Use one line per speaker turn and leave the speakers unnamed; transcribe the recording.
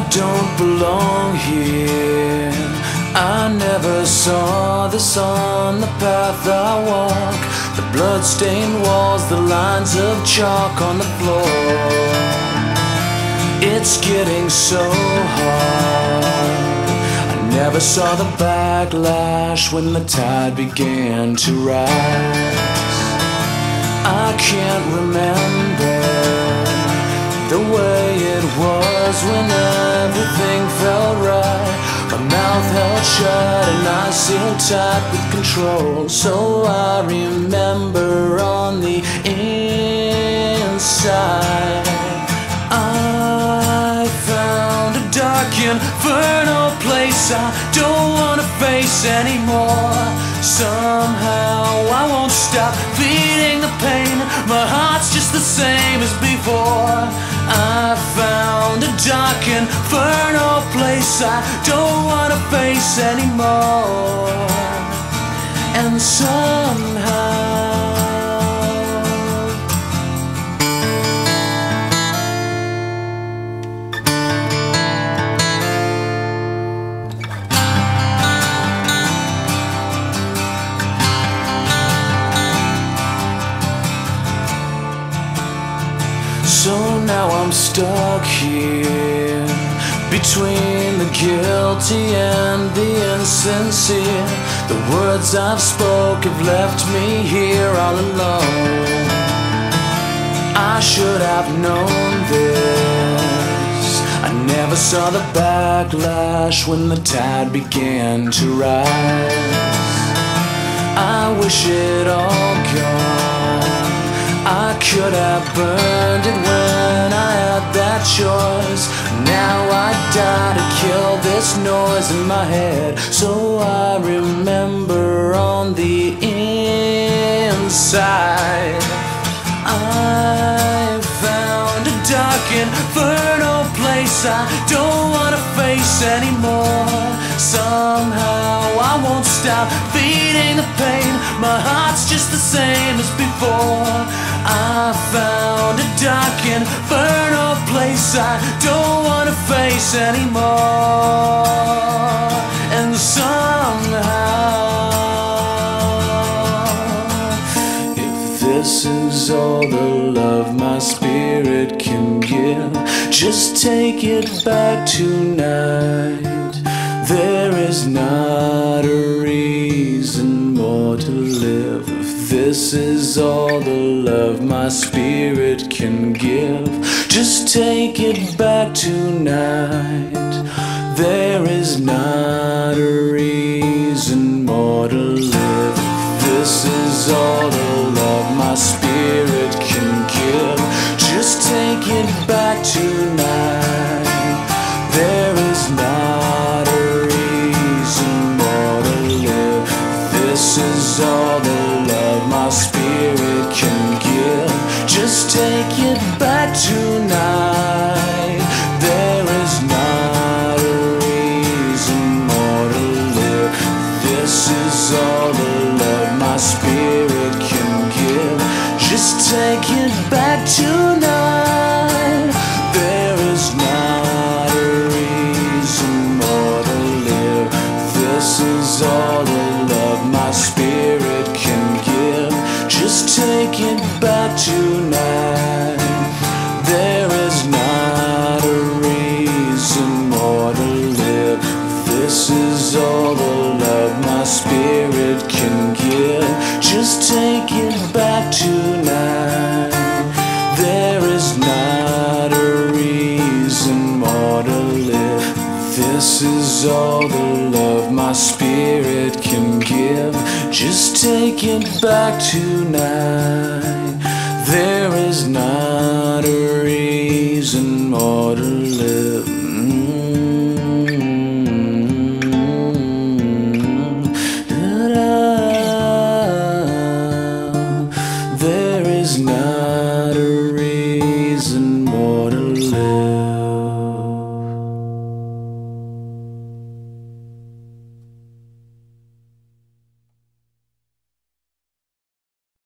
I don't belong here. I never saw this on the path I walk. The blood-stained walls, the lines of chalk on the floor. It's getting so hard. I never saw the backlash when the tide began to rise. I can't remember was when everything felt right. My mouth held shut and I sealed tight with control. So I remember on the inside. I found a dark infernal place I don't wanna face anymore. Somehow I won't stop feeding the pain. My heart's just the same as before. I found a dark infernal place I don't wanna face anymore. And somehow. I'm stuck here between the guilty and the insincere. The words I've spoke have left me here all alone. I should have known this. I never saw the backlash when the tide began to rise. I wish it all gone. I could have burned it when That choice. Now I die to kill this noise in my head. So I remember on the inside. I found a dark infernal place I don't wanna face anymore. Somehow I won't stop feeding the pain. My heart's just the same as before. I found a dark infernal I don't wanna face anymore. And somehow, if this is all the love my spirit can give, just take it back tonight. This is all the love my spirit can give, just take it back tonight. There is not a reason more to live. This is all the love my spirit can give, just take it back take it back tonight. There is not a reason more to live. This is all the love my spirit can give. Just take it back tonight. There is not a reason more to live. This is all the love take it back tonight.